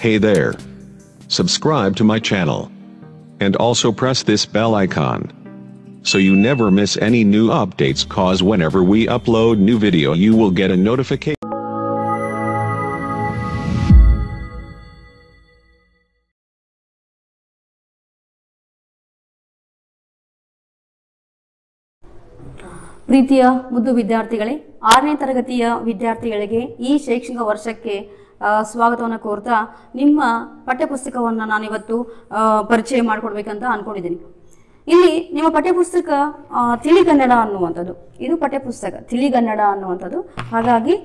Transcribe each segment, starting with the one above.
Hey there. Subscribe to my channel. And also press this bell icon. So you never miss any new updates cause whenever we upload new video you will get a notification. ಪ್ರೀತಿಯ ಮುದ್ದು ವಿದ್ಯಾರ್ಥಿಗಳೇ ಆರನೇ ತರಗತಿಯ ವಿದ್ಯಾರ್ಥಿಗಳಿಗೆ ಈ ಶೈಕ್ಷಣಿಕ ವರ್ಷಕ್ಕೆ ಆ, ಸ್ವಾಗತವನ್ನು ಕೋರ್ತಾ ನಿಮ್ಮ ಪಠ್ಯಪುಸ್ತಕವನ್ನು ನಾನಿವತ್ತು ಪರಿಚಯ ಮಾಡಿಕೊಡ್ಬೇಕಂತ ಅನ್ಕೊಂಡಿದ್ದೀನಿ. ಇಲ್ಲಿ ನಿಮ್ಮ ಪಠ್ಯಪುಸ್ತಕ ತಿಳಿಗನ್ನಡ ಅನ್ನುವಂಥದ್ದು. ಇದು ಪಠ್ಯಪುಸ್ತಕ, ತಿಳಿಗನ್ನಡ ಅನ್ನುವಂಥದ್ದು. ಹಾಗಾಗಿ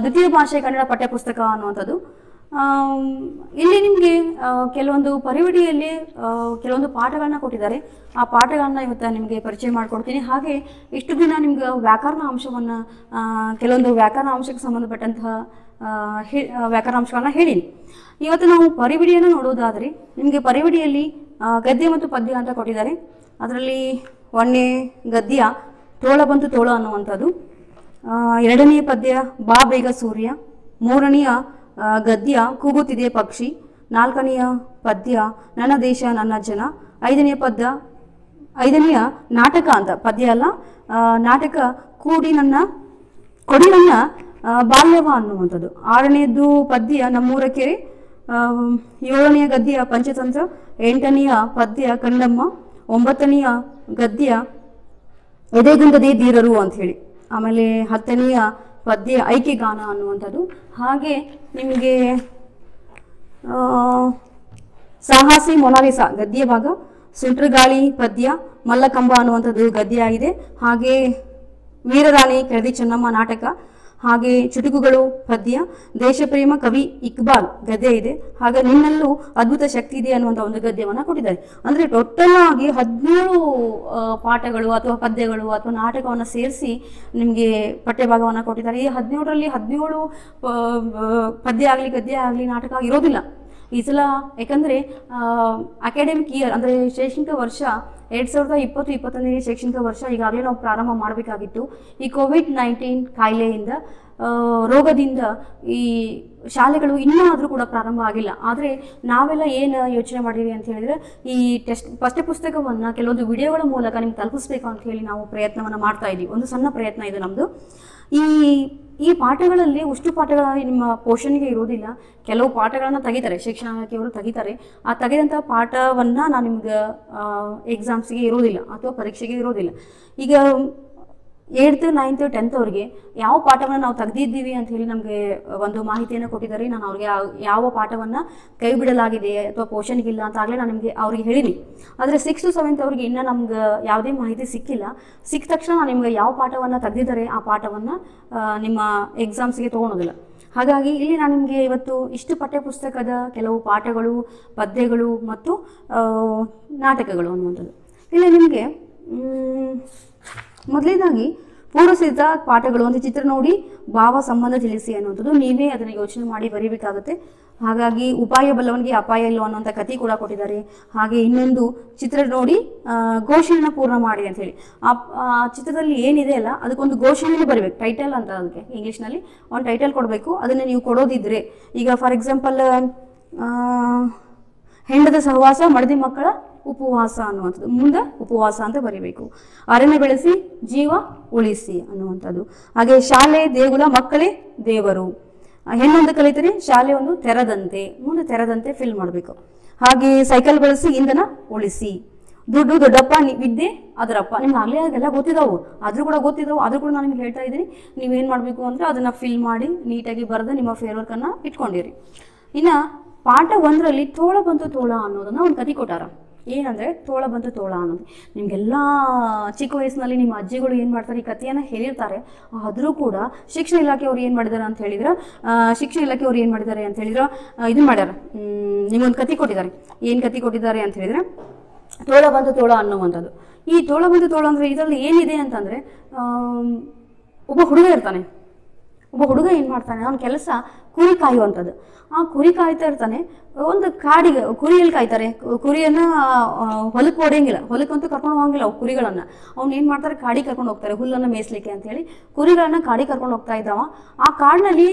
ದ್ವಿತೀಯ ಭಾಷೆ ಕನ್ನಡ ಪಠ್ಯಪುಸ್ತಕ ಅನ್ನುವಂಥದ್ದು. ಇಲ್ಲಿ ನಿಮಗೆ ಕೆಲವೊಂದು ಪರಿವಿಡಿಯಲ್ಲಿ ಕೆಲವೊಂದು ಪಾಠಗಳನ್ನ ಕೊಟ್ಟಿದ್ದಾರೆ. ಆ ಪಾಠಗಳನ್ನ ಇವತ್ತು ನಿಮಗೆ ಪರಿಚಯ ಮಾಡ್ಕೊಡ್ತೀನಿ. ಹಾಗೆ ಇಷ್ಟು ದಿನ ನಿಮ್ಗೆ ವ್ಯಾಕರಣ ಅಂಶವನ್ನು ಕೆಲವೊಂದು ವ್ಯಾಕರಣ ಅಂಶಕ್ಕೆ ಸಂಬಂಧಪಟ್ಟಂತಹ ವ್ಯಾಕರಣ ಅಂಶಗಳನ್ನ ಹೇಳೀನಿ. ಇವತ್ತು ನಾವು ಪರಿವಿಡಿಯನ್ನು ನೋಡೋದಾದರೆ ನಿಮಗೆ ಪರಿವಿಡಿಯಲ್ಲಿ ಗದ್ಯ ಮತ್ತು ಪದ್ಯ ಅಂತ ಕೊಟ್ಟಿದ್ದಾರೆ. ಅದರಲ್ಲಿ ಒಂದನೇ ಗದ್ಯ, ತೋಳ ಬಂತು ತೋಳ ಅನ್ನುವಂಥದ್ದು. ಎರಡನೆಯ ಎರಡನೇ ಪದ್ಯ, ಬಾ ಬೇಗ ಸೂರ್ಯ. ಮೂರನೆಯ ಗದ್ಯ ಕೂಗುತ್ತಿದೆ ಪಕ್ಷಿ. ನಾಲ್ಕನೆಯ ಪದ್ಯ, ನನ್ನ ದೇಶ, ನನ್ನ ಜನ. ಐದನೆಯ ಪದ್ಯ, ಐದನೆಯ ನಾಟಕ ಅಂತ ಪದ್ಯ ಅಲ್ಲ. ನಾಟಕ ಕೂಡಿ ನನ್ನ, ಕೊಡಿ ನನ್ನ ಬಾಲ್ಯವ ಅನ್ನುವಂಥದ್ದು. ಆರನೆಯದ್ದು ಪದ್ಯ, ನಮ್ಮೂರ ಕೆರೆ. ಏಳನೆಯ ಗದ್ಯ, ಪಂಚತಂತ್ರ. ಎಂಟನೆಯ ಪದ್ಯ ಕಣ್ಣಮ್ಮ ಒಂಬತ್ತನೆಯ ಗದ್ಯ, ಎದೆಗುಂದದೇ ಧೀರರು ಅಂತ ಹೇಳಿ. ಆಮೇಲೆ ಹತ್ತನೆಯ ಪದ್ಯ, ಐಕ್ಯಗಾನ ಅನ್ನುವಂಥದ್ದು. ಹಾಗೆ ನಿಮಗೆ ಸಾಹಸಿ ಮೊನಾಲಿಸಾ, ಗದ್ಯ ಭಾಗ. ಸುಂಟ್ರಗಾಳಿ ಪದ್ಯ, ಮಲ್ಲಕಂಬ ಅನ್ನುವಂಥದ್ದು ಗದ್ಯ ಆಗಿದೆ. ಹಾಗೆ ವೀರರಾಣಿ ಕೆಳದಿ ಚೆನ್ನಮ್ಮ ನಾಟಕ. ಹಾಗೆ ಚುಟುಕುಗಳು, ಪದ್ಯ, ದೇಶಪ್ರೇಮ, ಕವಿ ಇಕ್ಬಾಲ್ ಗದ್ಯ ಇದೆ. ಹಾಗೆ ನಿನ್ನಲ್ಲೂ ಅದ್ಭುತ ಶಕ್ತಿ ಇದೆ ಅನ್ನುವಂಥ ಒಂದು ಗದ್ಯವನ್ನು ಕೊಟ್ಟಿದ್ದಾರೆ. ಅಂದರೆ ಟೋಟಲ್ ಆಗಿ ಹದಿನೇಳು ಪಾಠಗಳು ಅಥವಾ ಪದ್ಯಗಳು ಅಥವಾ ನಾಟಕವನ್ನು ಸೇರಿಸಿ ನಿಮಗೆ ಪಠ್ಯಭಾಗವನ್ನು ಕೊಟ್ಟಿದ್ದಾರೆ. ಈ ಹದಿನೇಳರಲ್ಲಿ ಹದಿನೇಳು ಪದ್ಯ ಆಗಲಿ, ಗದ್ಯ ಆಗಲಿ, ನಾಟಕ ಇರೋದಿಲ್ಲ ಈ ಸಲ ಯಾಕಂದರೆ ಅಕಾಡೆಮಿಕ್ ಇಯರ್ ಅಂದರೆ ಶೈಕ್ಷಣಿಕ ವರ್ಷ ಎರಡು ಸಾವಿರದ ಇಪ್ಪತ್ತು ಇಪ್ಪತ್ತೊಂದನೇ ಶೈಕ್ಷಣಿಕ ವರ್ಷ ಈಗಾಗಲೇ ನಾವು ಪ್ರಾರಂಭ ಮಾಡಬೇಕಾಗಿತ್ತು. ಈ ಕೋವಿಡ್ ನೈನ್ಟೀನ್ ಕಾಯಿಲೆಯಿಂದ ರೋಗದಿಂದ ಈ ಶಾಲೆಗಳು ಇನ್ನೂ ಆದರೂ ಕೂಡ ಪ್ರಾರಂಭ ಆಗಿಲ್ಲ. ಆದರೆ ನಾವೆಲ್ಲ ಏನು ಯೋಚನೆ ಮಾಡಿದ್ವಿ ಅಂತ ಹೇಳಿದರೆ, ಈ ಟೆಸ್ಟ್, ಪಠ್ಯಪುಸ್ತಕವನ್ನು ಕೆಲವೊಂದು ವಿಡಿಯೋಗಳ ಮೂಲಕ ನಿಮ್ಗೆ ತಲುಪಿಸ್ಬೇಕು ಅಂತ ಹೇಳಿ ನಾವು ಪ್ರಯತ್ನವನ್ನು ಮಾಡ್ತಾ ಇದ್ದೀವಿ ಒಂದು ಸಣ್ಣ ಪ್ರಯತ್ನ ಇದು ನಮ್ಮದು ಈ ಈ ಪಾಠಗಳಲ್ಲಿ ಉಷ್ಟು ಪಾಠಗಳ ನಿಮ್ಮ ಪೋಷಣೆಗೆ ಇರೋದಿಲ್ಲ ಕೆಲವು ಪಾಠಗಳನ್ನು ತೆಗಿತಾರೆ ಶಿಕ್ಷಣ ಇಲಾಖೆಯವರು ತೆಗಿತಾರೆ. ಆ ತೆಗೆದಂಥ ಪಾಠವನ್ನು ನಾನು ನಿಮ್ಗೆ ಎಕ್ಸಾಮ್ಸ್ಗೆ ಇರೋದಿಲ್ಲ ಅಥವಾ ಪರೀಕ್ಷೆಗೆ ಇರೋದಿಲ್ಲ ಈಗ ಏಳ್ತ್, ನೈನ್ತ್, ಟೆಂತ್ ಅವ್ರಿಗೆ ಯಾವ ಪಾಠವನ್ನು ನಾವು ತೆಗೆದಿದ್ದೀವಿ ಅಂತ ಹೇಳಿ ನಮಗೆ ಒಂದು ಮಾಹಿತಿಯನ್ನು ಕೊಟ್ಟಿದ್ದಾರೆ. ನಾನು ಅವ್ರಿಗೆ ಯಾವ- ಪಾಠವನ್ನು ಕೈ ಬಿಡಲಾಗಿದೆ ಅಥವಾ ಪೋಷನ್ಗಿಲ್ಲ ಅಂತ ಆಗಲೇ ನಾನು ನಿಮಗೆ ಅವ್ರಿಗೆ ಹೇಳಿನಿ. ಆದರೆ ಟು ಸೆವೆಂತ್ ಅವ್ರಿಗೆ ಇನ್ನೂ ನಮ್ಗೆ ಯಾವುದೇ ಮಾಹಿತಿ ಸಿಕ್ಕಿಲ್ಲ. ಸಿಕ್ಕ ತಕ್ಷಣ ನಾನು ನಿಮ್ಗೆ ಯಾವ ಪಾಠವನ್ನು ತೆಗೆದಿದ್ದಾರೆ ಆ ಪಾಠವನ್ನು ನಿಮ್ಮ ಎಕ್ಸಾಮ್ಸ್ಗೆ ತೊಗೊಳೋದಿಲ್ಲ. ಹಾಗಾಗಿ ಇಲ್ಲಿ ನಾನು ನಿಮಗೆ ಇವತ್ತು ಇಷ್ಟು ಪಠ್ಯಪುಸ್ತಕದ ಕೆಲವು ಪಾಠಗಳು, ಪದ್ಯಗಳು ಮತ್ತು ನಾಟಕಗಳು ಅನ್ನುವಂಥದ್ದು. ಇಲ್ಲಿ, ನಿಮಗೆ ಮೊದಲನೇದಾಗಿ ಪೂರ್ವಸಿದ್ಧ ಪಾಠಗಳು ಒಂದು ಚಿತ್ರ ನೋಡಿ ಭಾವ ಸಂಬಂಧ ತಿಳಿಸಿ ಅನ್ನುವಂಥದ್ದು. ನೀವೇ ಅದನ್ನು ಯೋಚನೆ ಮಾಡಿ ಬರೀಬೇಕಾಗುತ್ತೆ. ಹಾಗಾಗಿ ಉಪಾಯ ಬಲ್ಲವನಿಗೆ ಅಪಾಯ ಇಲ್ಲೋ ಅನ್ನೋಂಥ ಕಥೆ ಕೂಡ ಕೊಟ್ಟಿದ್ದಾರೆ. ಹಾಗೆ ಇನ್ನೊಂದು ಚಿತ್ರ ನೋಡಿ ಘೋಷಣೆನ ಪೂರ್ಣ ಮಾಡಿ ಅಂತ ಹೇಳಿ. ಆ ಆ ಚಿತ್ರದಲ್ಲಿ ಏನಿದೆ ಅಲ್ಲ, ಅದಕ್ಕೊಂದು ಘೋಷಣೆನೇ ಬರಬೇಕು. ಟೈಟಲ್ ಅಂತ ಅದಕ್ಕೆ, ಇಂಗ್ಲೀಷ್ನಲ್ಲಿ. ಒಂದು ಟೈಟಲ್ ಕೊಡಬೇಕು. ಅದನ್ನು ನೀವು ಕೊಡೋದಿದ್ರೆ, ಈಗ ಫಾರ್ ಎಕ್ಸಾಂಪಲ್ ಹೆಂಡದ ಸಹವಾಸ, ಮಡದಿ ಮಕ್ಕಳ ಉಪವಾಸ ಅನ್ನುವಂಥದ್ದು. ಮುಂದೆ ಉಪವಾಸ ಅಂತ ಬರೀಬೇಕು. ಅರಣ್ಯ ಬೆಳೆಸಿ, ಜೀವ ಉಳಿಸಿ ಅನ್ನುವಂಥದ್ದು. ಹಾಗೆ ಶಾಲೆ, ದೇಗುಲ, ಮಕ್ಕಳೇ ದೇವರು. ಹೆಣ್ಣೊಂದು ಕಲಿತರೆ ಶಾಲೆ ಒಂದು ತೆರದಂತೆ, ಮುಂದೆ ತೆರದಂತೆ ಫಿಲ್ ಮಾಡಬೇಕು. ಹಾಗೆ ಸೈಕಲ್ ಬಳಸಿ ಇಂಧನ ಉಳಿಸಿ. ದುಡ್ಡು ದೊಡ್ಡಪ್ಪ ವಿದ್ಯೆ ಅದರಪ್ಪ. ನಿಮ್ಗೆ ಆಗಲೇ ಅದೆಲ್ಲ ಗೊತ್ತಿದ್ದಾವು ಆದರೂ ಕೂಡ ಗೊತ್ತಿದ್ದಾವೆ ಆದ್ರೂ ಕೂಡ ನಾನು ನಿಮ್ಗೆ ಹೇಳ್ತಾ ಇದ್ದೀನಿ. ನೀವೇನು ಮಾಡಬೇಕು ಅಂದರೆ ಅದನ್ನು ಫಿಲ್ ಮಾಡಿ, ನೀಟಾಗಿ ಬರೆದು ನಿಮ್ಮ ಫೇರ್ ಇಟ್ಕೊಂಡಿರಿ. ಇನ್ನು ಪಾಠ ಒಂದರಲ್ಲಿ ತೋಳ ಬಂತು ತೋಳ ಅನ್ನೋದನ್ನ ಒಂದು ಕತೆ ಕೊಟ್ಟಾರ. ಏನಂದರೆ ತೋಳ ಬಂತು ತೋಳ ಅನ್ನೋದು. ನಿಮಗೆಲ್ಲ ಚಿಕ್ಕ ವಯಸ್ಸಿನಲ್ಲಿ ನಿಮ್ಮ ಅಜ್ಜಿಗಳು ಏನು ಮಾಡ್ತಾರೆ, ಈ ಕಥೆಯನ್ನು ಹೇಳಿರ್ತಾರೆ. ಆದರೂ ಕೂಡ ಶಿಕ್ಷಣ ಇಲಾಖೆಯವ್ರು ಏನು ಮಾಡಿದ್ದಾರೆ ಅಂತ ಹೇಳಿದ್ರೆ ಶಿಕ್ಷಣ ಇಲಾಖೆ ಇಲಾಖೆಯವ್ರು ಏನು ಮಾಡಿದ್ದಾರೆ ಅಂತ ಹೇಳಿದ್ರೆ ಇದು ಮಾಡ್ಯಾರ. ನಿಮ್ಗೊಂದು ಕತೆ ಕೊಟ್ಟಿದ್ದಾರೆ. ಏನು ಕತೆ ಕೊಟ್ಟಿದ್ದಾರೆ ಅಂತ ಹೇಳಿದ್ರೆ, ತೋಳ ಬಂತು ತೋಳ ಅನ್ನುವಂಥದ್ದು. ಈ ತೋಳ ಬಂತು ತೋಳ ಅಂದರೆ ಇದರಲ್ಲಿ ಏನಿದೆ ಅಂತಂದರೆ ಒಬ್ಬ ಹುಡುಗ ಇರ್ತಾನೆ. ಒಬ್ಬ ಹುಡುಗ ಏನು ಮಾಡ್ತಾನೆ, ಅವನ ಕೆಲಸ ಕುರಿ ಕಾಯುವಂಥದ್ದು. ಆ ಕುರಿ ಕಾಯ್ತಾ ಇರ್ತಾನೆ, ಒಂದು ಕಾಡಿಗೆ, ಕುರಿಯಲ್ಲಿ ಕಾಯ್ತಾರೆ. ಕುರಿಯನ್ನು ಹೊಲಕ್ಕೆ ಹೊಡೆಯಂಗಿಲ್ಲ ಹೊಲಕ್ಕಂತೂ ಕರ್ಕೊಂಡು ಹೋಗಂಗಿಲ್ಲ ಅವು ಕುರಿಗಳನ್ನ. ಅವ್ನು ಏನು ಮಾಡ್ತಾರೆ ಕಾಡಿ ಕರ್ಕೊಂಡು ಹೋಗ್ತಾರೆ ಹುಲ್ಲನ್ನ ಮೇಯಿಸ್ಲಿಕ್ಕೆ ಅಂತ ಹೇಳಿ. ಕುರಿಗಳನ್ನ ಕಾಡಿಗೆ ಕರ್ಕೊಂಡು ಹೋಗ್ತಾ ಇದ್ದಾವ. ಆ ಕಾಡಿನಲ್ಲಿ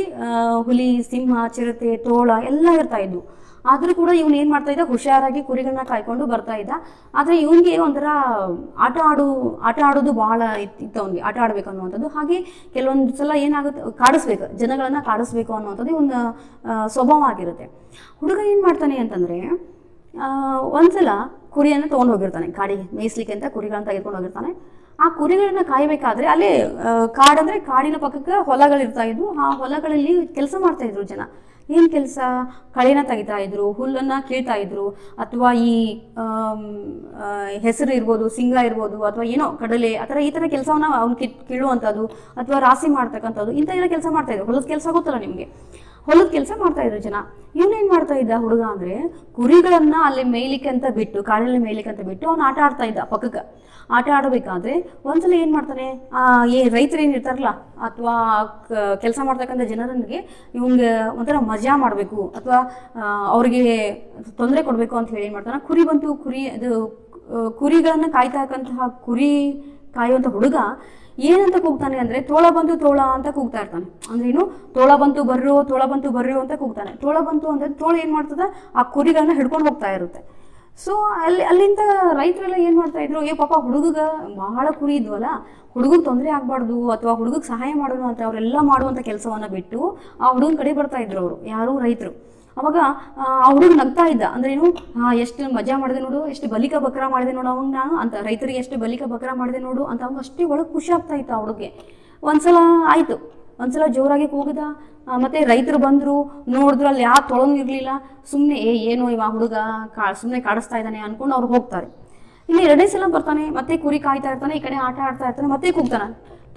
ಹುಲಿ, ಸಿಂಹ, ಚಿರತೆ, ತೋಳ ಎಲ್ಲ ಇರ್ತಾ ಇದ್ವು. ಆದ್ರೂ ಕೂಡ ಇವನು ಏನ್ ಮಾಡ್ತಾ ಇದ್ದ? ಹುಷಾರಾಗಿ ಕುರಿಗಳನ್ನ ಕಾಯ್ಕೊಂಡು ಬರ್ತಾ ಇದ್ದ. ಆದ್ರೆ ಇವನ್ಗೆ ಒಂಥರ ಆಟ ಆಡು, ಆಟ ಆಡೋದು ಬಹಳ ಇತ್- ಇತ್ತು ಅವನಿಗೆ. ಆಟ ಆಡ್ಬೇಕು ಅನ್ನುವಂಥದ್ದು. ಹಾಗೆ ಕೆಲವೊಂದು ಸಲ ಏನಾಗುತ್ತೆ, ಕಾಡಿಸ್ಬೇಕು, ಜನಗಳನ್ನ ಕಾಡಿಸ್ಬೇಕು ಅನ್ನುವಂಥದ್ದು ಒಂದು ಸ್ವಭಾವ ಆಗಿರುತ್ತೆ. ಹುಡುಗ ಏನ್ ಮಾಡ್ತಾನೆ ಅಂತಂದ್ರೆ ಒಂದ್ಸಲ ಕುರಿಯನ್ನ ತಗೊಂಡು ಹೋಗಿರ್ತಾನೆ. ಕಾಡಿಗೆ ಮೇಯಿಸ್ಲಿಕ್ಕೆ ಅಂತ ಕುರಿಗಳನ್ನ ತೆಗೆದುಕೊಂಡು ಹೋಗಿರ್ತಾನೆ. ಆ ಕುರಿಗಳನ್ನ ಕಾಯಬೇಕಾದ್ರೆ ಅಲ್ಲಿ ಕಾಡಂದ್ರೆ ಕಾಡಿನ ಪಕ್ಕಕ್ಕೆ ಹೊಲಗಳಿರ್ತಾ ಇದ್ವು. ಆ ಹೊಲಗಳಲ್ಲಿ ಕೆಲಸ ಮಾಡ್ತಾ ಇದ್ರು ಜನ. ಏನ್ ಕೆಲಸ? ಕಳೆನ ತೆಗಿತಾ ಇದ್ರು, ಹುಲ್ಲನ್ನ ಕೀಳ್ತಾ ಇದ್ರು, ಅಥವಾ ಈ ಹೆಸರು ಇರ್ಬೋದು, ಸಿಂಗ ಇರ್ಬೋದು, ಅಥವಾ ಏನೋ ಕಡಲೆ ಆತರ ಈ ತರ ಕೆಲಸವನ್ನ ಅವ್ನು ಕಿ, ಕೀಳುವಂಥದ್ದು, ಅಥವಾ ರಾಸಿ ಮಾಡ್ತಕ್ಕಂಥದ್ದು ಇಂಥ ಎಲ್ಲ ಕೆಲಸ ಮಾಡ್ತಾ ಇದ್ರು. ಹೊಲದ ಕೆಲಸ ಗೊತ್ತಲ್ಲ ನಿಮಗೆ. ಹೊಲದ ಕೆಲಸ ಮಾಡ್ತಾ ಇದ್ರು ಜನ. ಇವನೇನ್ ಮಾಡ್ತಾ ಇದ್ದ ಹುಡುಗ ಅಂದ್ರೆ, ಕುರಿಗಳನ್ನ ಅಲ್ಲಿ ಮೇಯ್ಲಿಕ್ಕೆ ಅಂತ ಬಿಟ್ಟು, ಕಾಡಲ್ಲಿ ಮೇಯ್ಲಿಕ್ಕೆ ಅಂತ ಬಿಟ್ಟು ಅವ್ನು ಆಟ ಆಡ್ತಾ ಇದ್ದ ಪಕ್ಕಕ್ಕೆ. ಆಟ ಆಡಬೇಕಾದ್ರೆ ಒಂದ್ಸಲ ಏನ್ ಮಾಡ್ತಾನೆ? ಆ, ಏ, ರೈತರು ಏನ್ ಇರ್ತಾರಲ್ಲ, ಅಥವಾ ಕೆಲಸ ಮಾಡ್ತಕ್ಕಂಥ ಜನರಿಗೆ ಇವಂಗೆ ಒಂಥರ ಮಜಾ ಮಾಡಬೇಕು, ಅಥವಾ ಅವ್ರಿಗೆ ತೊಂದರೆ ಕೊಡಬೇಕು ಅಂತ ಹೇಳಿ ಏನ್ ಮಾಡ್ತಾನೆ? ಕುರಿ ಬಂತು, ಕುರಿ, ಅದು, ಕುರಿಗಳನ್ನ ಕಾಯ್ತಕ್ಕಂತಹ ಕುರಿ ಕಾಯುವಂತ ಹುಡುಗ ಏನಂತ ಕೂಗ್ತಾನೆ ಅಂದ್ರೆ ತೋಳ ಬಂತು ತೋಳ ಅಂತ ಕೂಗ್ತಾ ಇರ್ತಾನೆ. ಅಂದ್ರೆ ಏನು? ತೋಳ ಬಂತು ಬರ್ರೋ, ತೋಳ ಬಂತು ಬರ್ರೋ ಅಂತ ಕೂಗ್ತಾನೆ. ತೋಳ ಬಂತು ಅಂದ್ರೆ ತೋಳ ಏನ್ ಮಾಡ್ತದ? ಆ ಕುರಿಗಳನ್ನ ಹಿಡ್ಕೊಂಡು ಹೋಗ್ತಾ ಇರುತ್ತೆ. ಸೊ ಅಲ್ಲಿ, ಅಲ್ಲಿಂದ ರೈತರೆಲ್ಲ ಏನ್ ಮಾಡ್ತಾ ಇದ್ರು? ಏ ಪಾಪ ಹುಡುಗ ಬಹಳ ಕುರಿ ಇದ್ವಲ್ಲ ಹುಡುಗಗ್ ತೊಂದರೆ ಆಗ್ಬಾರ್ದು ಅಥವಾ ಹುಡುಗಗ್ ಸಹಾಯ ಮಾಡೋಣ ಅಂತ ಅವರೆಲ್ಲ ಮಾಡುವಂತ ಕೆಲಸವನ್ನ ಬಿಟ್ಟು ಆ ಹುಡುಗನ ಕಡೆ ಬರ್ತಾ ಇದ್ರು ಅವರು, ಯಾರು ರೈತರು. ಅವಾಗ, ಆ ಹುಡುಗ ನಗ್ತಾ ಇದ್ದ. ಅಂದ್ರೆ ಏನು ಎಷ್ಟು ಮಜಾ ಮಾಡಿದೆ ನೋಡು, ಎಷ್ಟು ಬಲಿಕ ಬಕ್ರ ಮಾಡಿದೆ ನೋಡು ಅವಂಗ ಅಂತ. ರೈತರಿಗೆ ಎಷ್ಟು ಬಲಿಕ ಬಕ್ರ ಮಾಡಿದೆ ನೋಡು ಅಂತ ಅವಂಗ ಅಷ್ಟೇ ಒಳಗೆ ಖುಷಿ ಆಗ್ತಾ ಇತ್ತು ಸಲ ಒಂದ್ಸಲ ಆಯ್ತು. ಒಂದ್ಸಲ ಜೋರಾಗಿ ಕೂಗಿದ. ಮತ್ತೆ ರೈತರು ಬಂದ್ರು, ನೋಡಿದ್ರು ಅಲ್ಲಿ ಯಾವ ತೊಳನು ಇರ್ಲಿಲ್ಲ. ಸುಮ್ಮನೆ ಏನು ಇವ ಹುಡುಗ, ಕಾ ಸುಮ್ಮನೆ ಕಾಡಿಸ್ತಾ ಇದ್ದಾನೆ ಅನ್ಕೊಂಡು ಅವ್ರು ಹೋಗ್ತಾರೆ. ಇಲ್ಲಿ ಎರಡನೇ ಸಲ ಬರ್ತಾನೆ, ಮತ್ತೆ ಕುರಿ ಕಾಯ್ತಾ ಇರ್ತಾನೆ, ಈ ಕಡೆ ಆಟ ಆಡ್ತಾ ಇರ್ತಾನೆ, ಮತ್ತೆ ಕೂಗ್ತಾನೆ.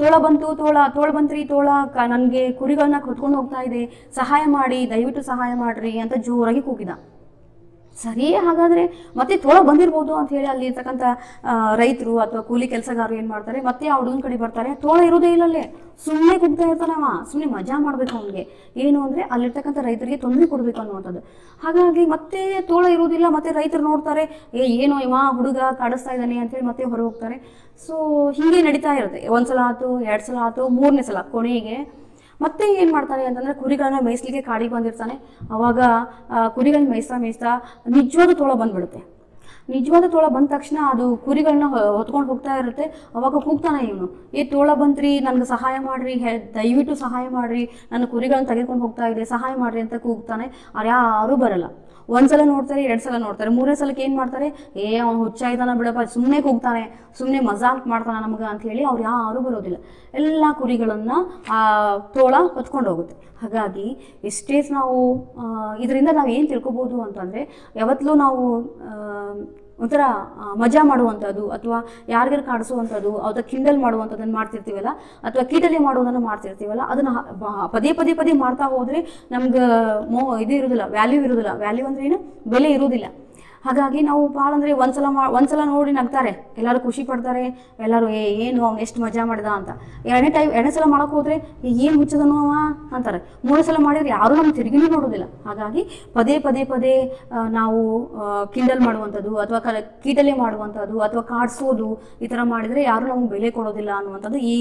ತೋಳ ಬಂತು, ತೋಳ ತೋಳ ಬಂತ್ರಿ, ತೋಳ, ಕ, ನನಗೆ ಕುರಿಗಳನ್ನ ಕತ್ಕೊಂಡು ಹೋಗ್ತಾ ಇದೆ. ಸಹಾಯ ಮಾಡಿ, ದಯವಿಟ್ಟು ಸಹಾಯ ಮಾಡ್ರಿ ಅಂತ ಜೋರಾಗಿ ಕೂಗಿದ. ಸರಿ, ಹಾಗಾದ್ರೆ ಮತ್ತೆ ತೋಳ ಬಂದಿರ್ಬೋದು ಅಂತ ಹೇಳಿ ಅಲ್ಲಿ ಇರ್ತಕ್ಕಂಥ ರೈತರು ಅಥವಾ ಕೂಲಿ ಕೆಲಸಗಾರರು ಏನ್ ಮಾಡ್ತಾರೆ? ಮತ್ತೆ ಆ ಹುಡುಗನ ಕಡೆ ಬರ್ತಾರೆ. ತೋಳ ಇರೋದೇ ಇಲ್ಲ ಅಲ್ಲೇ ಸುಮ್ಮನೆ ಕುಗ್ತಾ ಇರ್ತಾನವ ಸುಮ್ಮನೆ ಮಜಾ ಮಾಡ್ಬೇಕು ಅವನಿಗೆ. ಏನು ಅಂದ್ರೆ ಅಲ್ಲಿರ್ತಕ್ಕಂಥ ರೈತರಿಗೆ ತೊಂದರೆ ಕೊಡ್ಬೇಕು ಅನ್ನುವಂಥದ್ದು. ಹಾಗಾಗಿ ಮತ್ತೆ ತೋಳ ಇರೋದಿಲ್ಲ, ಮತ್ತೆ ರೈತರು ನೋಡ್ತಾರೆ, ಏ, ಏನೋ ಇವ ಹುಡುಗ ಕಾಡಿಸ್ತಾ ಇದ್ದಾನೆ? ಅಂತೇಳಿ ಮತ್ತೆ ಹೊರ ಹೋಗ್ತಾರೆ. ಸೊ ಹೀಗೆ ನಡೀತಾ ಇರುತ್ತೆ. ಒಂದ್ಸಲ ಆತು ಎರಡು ಸಲ ಆತು ಮೂರನೇ ಸಲ ಕೊನೆಗೆ. ಮತ್ತೆ ಏನ್ ಮಾಡ್ತಾನೆ ಅಂತಂದ್ರೆ ಕುರಿಗಳನ್ನ ಮೇಯಿಸ್ಲಿಕ್ಕೆ ಕಾಡಿಗೆ ಬಂದಿರ್ತಾನೆ. ಅವಾಗ ಕುರಿಗಳನ್ನ ಮೇಯಿಸ್ತಾ ಮೇಯಿಸ್ತಾ ನಿಜವಾದ ತೋಳ ಬಂದ್ಬಿಡುತ್ತೆ. ನಿಜವಾದ ತೋಳ ಬಂದ ತಕ್ಷಣ ಅದು ಕುರಿಗಳನ್ನ ಹೊತ್ಕೊಂಡು ಹೋಗ್ತಾ ಇರುತ್ತೆ. ಅವಾಗ ಕೂಗ್ತಾನೆ ಇವನು. ಏ, ತೋಳ ಬಂತ್ರಿ, ನನ್ಗೆ ಸಹಾಯ ಮಾಡ್ರಿ ದಯವಿಟ್ಟು ಸಹಾಯ ಮಾಡ್ರಿ. ನನ್ನ ಕುರಿಗಳನ್ನ ತೆಗೆದುಕೊಂಡು ಹೋಗ್ತಾ ಇದೆ, ಸಹಾಯ ಮಾಡ್ರಿ ಅಂತ ಕೂಗ್ತಾನೆ. ಅವ್ರು ಯಾರು ಬರಲ್ಲ. ಒಂದ್ಸಲ ನೋಡ್ತಾರೆ ಎರಡ್ ಸಲ ನೋಡ್ತಾರೆ. ಮೂರನೇ ಸಲಕ್ಕೆ ಏನ್ ಮಾಡ್ತಾರೆ? ಏ, ಅವ್ನು ಹುಚ್ಚಾಯ್ತಾನ ಬಿಡಪ್ಪ ಸುಮ್ಮನೆ ಕೂಗ್ತಾನೆ. ಸುಮ್ಮನೆ ಮಜಾಕ್ ಮಾಡ್ತಾನ ನಮ್ಗ ಅಂತ ಹೇಳಿ ಅವ್ರು ಯಾರು ಬರೋದಿಲ್ಲ. ಎಲ್ಲಾ ಕುರಿಗಳನ್ನ, ಆ, ತೋಳ ಹೊತ್ಕೊಂಡು ಹೋಗುತ್ತೆ. ಹಾಗಾಗಿ, ಎಷ್ಟೇ ನಾವು ಇದರಿಂದ ನಾವು ಏನು ತಿಳ್ಕೊಬಹುದು ಅಂತಂದ್ರೆ ಯಾವತ್ತಲೂ ನಾವು ಒಂಥರ ಮಜಾ ಮಾಡುವಂಥದ್ದು, ಅಥವಾ ಯಾರಿಗಾರು ಕಾಡಿಸುವಂಥದ್ದು ಅಥವಾ ಕಿಂಡಲ್ ಮಾಡುವಂಥದ್ದನ್ನು ಮಾಡ್ತಿರ್ತೀವಲ್ಲ, ಅಥವಾ ಕೀಟಲೆ ಮಾಡುವುದನ್ನು ಮಾಡ್ತಿರ್ತೀವಲ್ಲ, ಅದನ್ನ ಪದೇ ಪದೇ ಪದೇ ಮಾಡ್ತಾ ಹೋದರೆ ನಮ್ಗೆ ಮೋ, ಇದು ಇರೋದಿಲ್ಲ ವ್ಯಾಲ್ಯೂ ಇರೋದಿಲ್ಲ. ವ್ಯಾಲ್ಯೂ ಅಂದ್ರೆ ಏನು ಬೆಲೆ ಇರೋದಿಲ್ಲ ಹಾಗಾಗಿ ನಾವು ಭಾಳ ಅಂದ್ರೆ ಒಂದ್ಸಲ ಮಾ, ಒಂದ್ಸಲ ನೋಡಿ ನಗ್ತಾರೆ. ಎಲ್ಲರೂ ಖುಷಿ ಪಡ್ತಾರೆ, ಎಲ್ಲರೂ, ಏ, ಏನು ಅವ್ನು ಎಷ್ಟು ಮಜಾ ಮಾಡಿದ? ಅಂತ. ಎರಡನೇ ಟೈಮ್ ಎರಡನೇ ಸಲ ಮಾಡಕ್ ಹೋದ್ರೆ ಏನು ಮುಚ್ಚದನು ಅವ? ಅಂತಾರೆ. ಮೂರನೇ ಸಲ ಮಾಡಿದ್ರೆ ಯಾರು ನಮ್ಗೆ ತಿರುಗಿನೂ ನೋಡೋದಿಲ್ಲ. ಹಾಗಾಗಿ ಪದೇ ಪದೇ ಪದೇ ನಾವು ಕಿಂಡಲ್ ಮಾಡುವಂಥದ್ದು ಅಥವಾ ಕೀಟಲೆ ಮಾಡುವಂಥದ್ದು ಅಥವಾ ಕಾಡಿಸೋದು ಈ ಥರ ಮಾಡಿದ್ರೆ ಯಾರು ನಮ್ಗೆ ಬೆಲೆ ಕೊಡೋದಿಲ್ಲ ಅನ್ನುವಂಥದ್ದು ಈ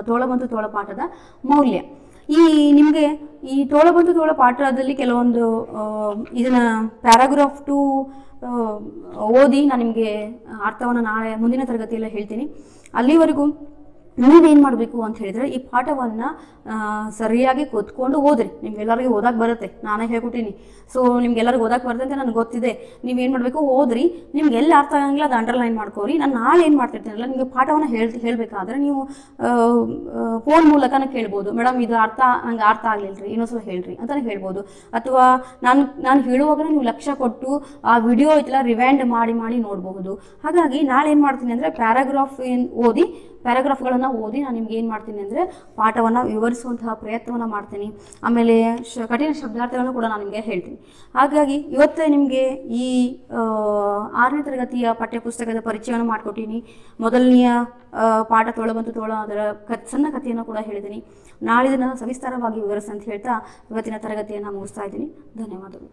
ತೋಳ ಪಾಠದ ಮೌಲ್ಯ. ಈ ನಿಮಗೆ ಈ ತೋಳ ಬಂತು ತೋಳ ಪಾಠದಲ್ಲಿ ಕೆಲವೊಂದು ಇದನ್ನ ಪ್ಯಾರಾಗ್ರಾಫ್ ಟು ಓದಿ ನಾನು ನಿಮಗೆ ಅರ್ಥವನ್ನು ನಾಳೆ ಮುಂದಿನ ತರಗತಿಯಲ್ಲಿ ಹೇಳ್ತೀನಿ. ಅಲ್ಲಿವರೆಗೂ ನೀವೇನು ಮಾಡಬೇಕು ಅಂತ ಹೇಳಿದ್ರೆ ಈ ಪಾಠವನ್ನು ಸರಿಯಾಗಿ ಕೂತ್ಕೊಂಡು ಓದ್ರಿ. ನಿಮ್ಗೆಲ್ಲರಿಗೂ ಓದಕ್ಕೆ ಬರುತ್ತೆ. ನಾನೇ ಹೇಳ್ಕೊಟ್ಟಿನಿ. ಸೊ ನಿಮ್ಗೆಲ್ಲರಿಗೂ ಓದಕ್ಕೆ ಬರುತ್ತೆ ಅಂತ ನನಗೆ ಗೊತ್ತಿದೆ. ನೀವೇನು ಮಾಡಬೇಕು? ಓದ್ರಿ. ನಿಮ್ಗೆ ಎಲ್ಲಿ ಅರ್ಥ ಆಗಂಗಿಲ್ಲ ಅದು ಅಂಡರ್ಲೈನ್ ಮಾಡ್ಕೋರಿ. ನಾನು ನಾಳೆ ಏನು ಮಾಡ್ತಿರ್ತೀನಲ್ಲ, ನಿಮಗೆ ಪಾಠವನ್ನು ಹೇಳ್, ಹೇಳಬೇಕಾದ್ರೆ ನೀವು ಫೋನ್ ಮೂಲಕನೇ ಕೇಳ್ಬೋದು. ಮೇಡಮ್, ಇದು ಅರ್ಥ, ನಂಗೆ ಅರ್ಥ ಆಗಲಿಲ್ಲ ರೀ ಇನ್ನೊಂದ್ಸಲ ಹೇಳ್ರಿ ಅಂತಾನೆ ಹೇಳ್ಬೋದು. ಅಥವಾ ನಾನು ನಾನು ಹೇಳುವಾಗ ನೀವು ಲಕ್ಷ್ಯ ಕೊಟ್ಟು ಆ ವಿಡಿಯೋ ಇತ್ತಲ್ಲ ರಿವೈಂಡ್ ಮಾಡಿ ಮಾಡಿ ನೋಡಬಹುದು. ಹಾಗಾಗಿ ನಾಳೆ ಏನು ಮಾಡ್ತೀನಿ ಅಂದರೆ, ಪ್ಯಾರಾಗ್ರಾಫ್ ಏನು ಓದಿ, ಪ್ಯಾರಾಗ್ರಾಫ್ಗಳನ್ನು ಓದಿ ನಾನು ನಿಮ್ಗೆ ಏನು ಮಾಡ್ತೀನಿ ಅಂದರೆ ಪಾಠವನ್ನು ವಿವರಿಸುವಂತಹ ಪ್ರಯತ್ನವನ್ನು ಮಾಡ್ತೀನಿ. ಆಮೇಲೆ ಶ, ಕಠಿಣ ಶಬ್ದಾರ್ಥಗಳನ್ನು ಕೂಡ ನಾನು ನಿಮಗೆ ಹೇಳ್ತೀನಿ. ಹಾಗಾಗಿ ಇವತ್ತು ನಿಮಗೆ ಈ ಆರನೇ ತರಗತಿಯ ಪಠ್ಯಪುಸ್ತಕದ ಪರಿಚಯವನ್ನು ಮಾಡಿಕೊಟ್ಟಿನಿ. ಮೊದಲನೆಯ ಪಾಠ ತೋಳ ಬಂತು ತೋಳ ಅದರ ಸಣ್ಣ ಕಥೆಯನ್ನು ಕೂಡ ಹೇಳಿದ್ದೀನಿ ನಾಳೆ ದಿನ ಸವಿಸ್ತಾರವಾಗಿ ವಿವರಿಸಂತ ಹೇಳ್ತಾ ಇವತ್ತಿನ ತರಗತಿಯನ್ನು ಮುಗಿಸ್ತಾ ಇದ್ದೀನಿ. ಧನ್ಯವಾದಗಳು.